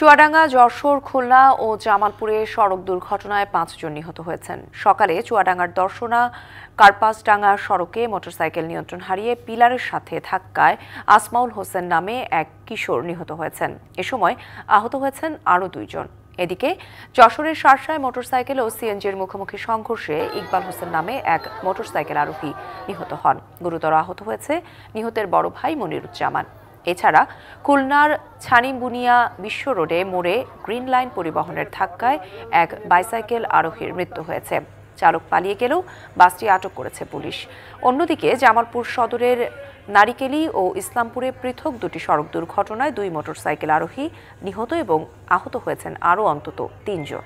চুয়াডাঙ্গা, যশোর, খুলনা ও জামালপুরে সড়ক দুর্ঘটনায় পাঁচজন নিহত হয়েছেন। সকালে চুয়াডাঙ্গার দর্শনা কার্পাসডাঙ্গা সড়কে মোটরসাইকেল নিয়ন্ত্রণ হারিয়ে পিলারের সাথে ধাক্কায় আসমাউল হোসেন নামে এক কিশোর নিহত হয়েছেন। এ সময় আহত হয়েছেন আরও দুইজন। এদিকে যশোরের শার্শায় মোটরসাইকেল ও সিএনজির মুখোমুখি সংঘর্ষে ইকবাল হোসেন নামে এক মোটরসাইকেল আরোহী নিহত হন। গুরুতর আহত হয়েছে নিহতের বড় ভাই মনিরুজ্জামান। এছাড়া খুলনার ছানিবুনিয়া বিশ্ব রোডে মোড়ে গ্রিন লাইন পরিবহনের ধাক্কায় এক বাইসাইকেল আরোহীর মৃত্যু হয়েছে। চালক পালিয়ে গেলেও বাসটি আটক করেছে পুলিশ। অন্যদিকে জামালপুর সদরের নারিকেলি ও ইসলামপুরে পৃথক দুটি সড়ক দুর্ঘটনায় দুই মোটরসাইকেল আরোহী নিহত এবং আহত হয়েছেন আরও অন্তত তিনজন।